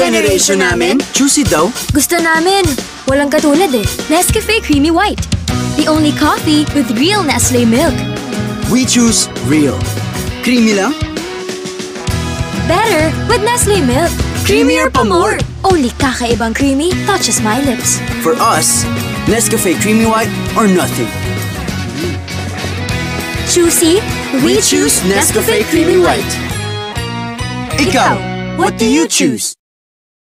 generation namin, Juicy daw. Gusto namin. Walang katulad eh. Nescafe Creamy White. The only coffee with real Nestle milk. We choose real. Creamy lang? Better with Nestle milk. Creamier pa more. Only kakaibang creamy touches my lips. For us, Nescafe Creamy White or nothing. Juicy, we, We choose Nescafe Creamy White. Ikaw, what do you choose?